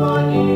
what is